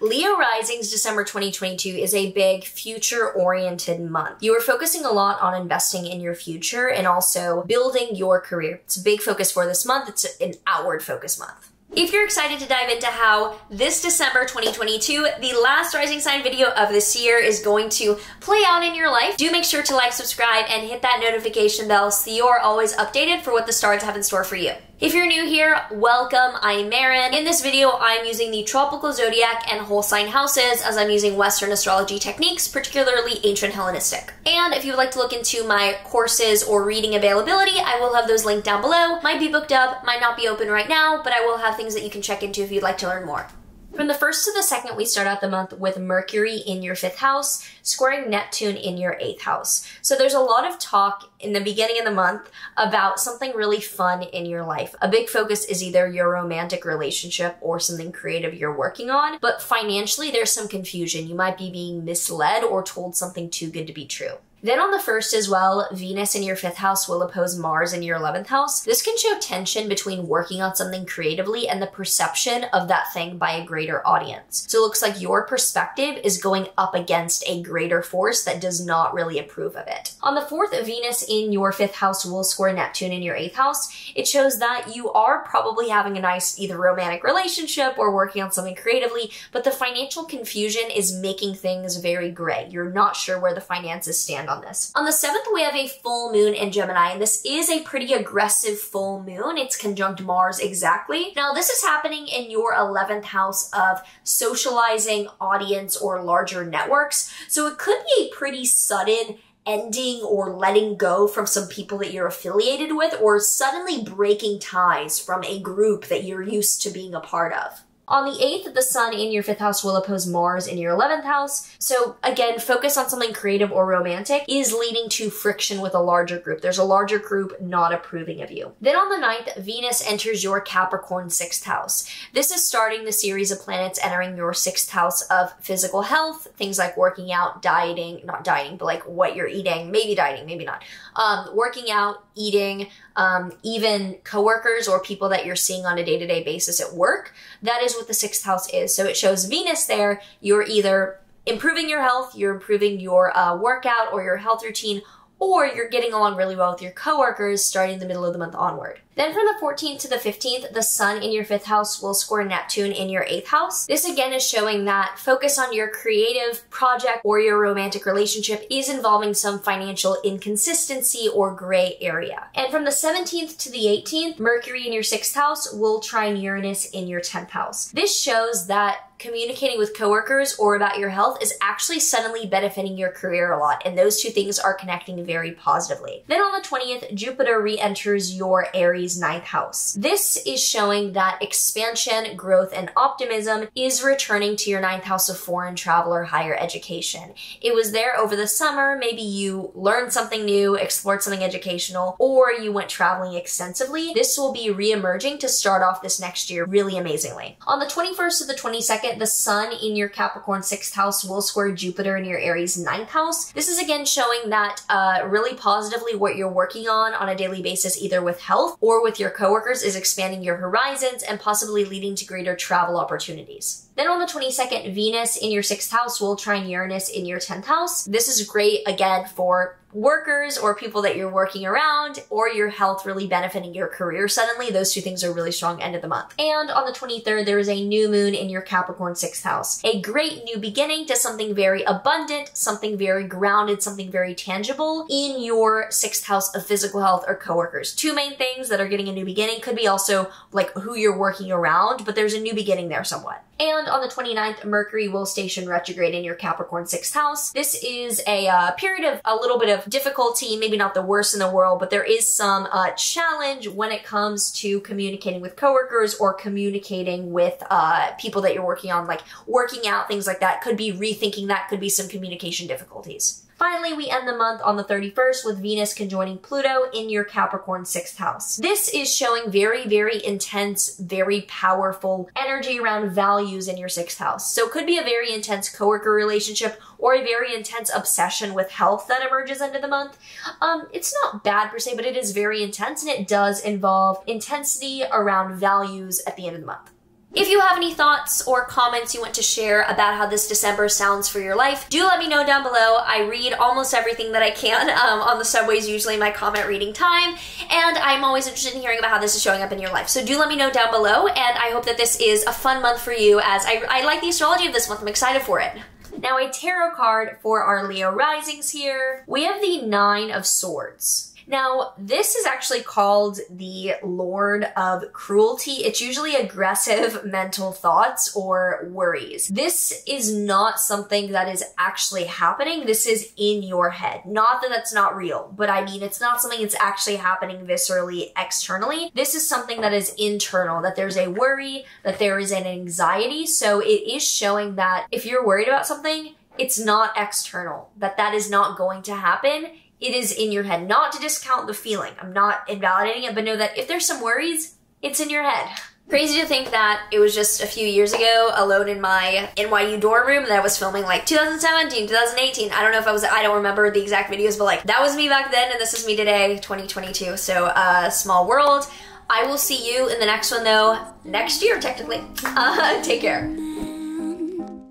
Leo Rising's December 2022 is a big future oriented month. You are focusing a lot on investing in your future and also building your career. It's a big focus for this month. It's an outward focus month. If you're excited to dive into how this December 2022, the last rising sign video of this year is going to play out in your life, do make sure to like, subscribe, and hit that notification bell so you're always updated for what the stars have in store for you. If you're new here, welcome. I'm Maren. In this video, I'm using the tropical zodiac and whole sign houses as I'm using Western astrology techniques, particularly ancient Hellenistic. And if you would like to look into my courses or reading availability, I will have those linked down below. Might be booked up, might not be open right now, but I will have things that you can check into if you'd like to learn more. From the first to the second, we start out the month with Mercury in your fifth house, squaring Neptune in your eighth house. So there's a lot of talk in the beginning of the month about something really fun in your life. A big focus is either your romantic relationship or something creative you're working on, but financially there's some confusion. You might be being misled or told something too good to be true. Then on the first as well, Venus in your fifth house will oppose Mars in your 11th house. This can show tension between working on something creatively and the perception of that thing by a greater audience. So it looks like your perspective is going up against a greater force that does not really approve of it. On the fourth, Venus in your fifth house will square Neptune in your eighth house. It shows that you are probably having a nice either romantic relationship or working on something creatively, but the financial confusion is making things very gray. You're not sure where the finances stand on this. On the 7th, we have a full moon in Gemini, and this is a pretty aggressive full moon. It's conjunct Mars exactly. Now, this is happening in your 11th house of socializing, audience, or larger networks. So it could be a pretty sudden ending or letting go from some people that you're affiliated with or suddenly breaking ties from a group that you're used to being a part of. On the 8th, the sun in your 5th house will oppose Mars in your 11th house. So again, focus on something creative or romantic is leading to friction with a larger group. There's a larger group not approving of you. Then on the 9th, Venus enters your Capricorn 6th house. This is starting the series of planets entering your 6th house of physical health, things like working out, dieting, not dieting, but like what you're eating, maybe dieting, maybe not. Um, working out, eating, um, even coworkers or people that you're seeing on a day to day basis at work. That is what the sixth house is. So it shows Venus there. You're either improving your health, you're improving your uh, workout or your health routine, or you're getting along really well with your coworkers starting the middle of the month onward. Then from the 14th to the 15th, the sun in your fifth house will square Neptune in your eighth house. This again is showing that focus on your creative project or your romantic relationship is involving some financial inconsistency or gray area. And from the 17th to the 18th, Mercury in your sixth house will trine Uranus in your 10th house. This shows that communicating with coworkers or about your health is actually suddenly benefiting your career a lot, and those two things are connecting very positively. Then on the 20th, Jupiter re-enters your Aries ninth house. This is showing that expansion, growth, and optimism is returning to your ninth house of foreign travel or higher education. It was there over the summer. Maybe you learned something new, explored something educational, or you went traveling extensively. This will be re-emerging to start off this next year really amazingly. On the 21st to the 22nd, the sun in your Capricorn 6th house will square Jupiter in your Aries ninth house. This is again showing that uh, really positively what you're working on on a daily basis, either with health or or with your coworkers is expanding your horizons and possibly leading to greater travel opportunities. Then on the 22nd, Venus in your sixth house will trine Uranus in your 10th house. This is great again for workers or people that you're working around or your health really benefiting your career suddenly. Those two things are really strong end of the month. And on the 23rd, there is a new moon in your Capricorn sixth house. A great new beginning to something very abundant, something very grounded, something very tangible in your sixth house of physical health or coworkers. Two main things that are getting a new beginning could be also like who you're working around, but there's a new beginning there somewhat. And on the 29th, Mercury will station retrograde in your Capricorn sixth house. This is a uh, period of a little bit of difficulty, maybe not the worst in the world, but there is some uh, challenge when it comes to communicating with coworkers or communicating with uh, people that you're working on, like working out, things like that. Could be rethinking that, could be some communication difficulties. Finally, we end the month on the 31st with Venus conjoining Pluto in your Capricorn sixth house. This is showing very, very intense, very powerful energy around values in your sixth house. So it could be a very intense coworker relationship or a very intense obsession with health that emerges of the month. Um, it's not bad per se, but it is very intense and it does involve intensity around values at the end of the month. If you have any thoughts or comments you want to share about how this December sounds for your life, do let me know down below. I read almost everything that I can um, on the subways, usually my comment reading time, and I'm always interested in hearing about how this is showing up in your life. So do let me know down below, and I hope that this is a fun month for you as I, I like the astrology of this month. I'm excited for it. Now, a tarot card for our Leo risings here. We have the Nine of Swords. Now, this is actually called the Lord of Cruelty. It's usually aggressive mental thoughts or worries. This is not something that is actually happening. This is in your head. Not that that's not real, but I mean, it's not something that's actually happening viscerally externally. This is something that is internal, that there's a worry, that there is an anxiety. So it is showing that if you're worried about something, it's not external, that that is not going to happen it is in your head. Not to discount the feeling. I'm not invalidating it, but know that if there's some worries, it's in your head. Crazy to think that it was just a few years ago, alone in my NYU dorm room, that I was filming like 2017, 2018. I don't know if I was, I don't remember the exact videos, but like that was me back then and this is me today, 2022. So, uh, small world. I will see you in the next one though, next year technically. Uh, take care.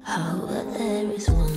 Oh,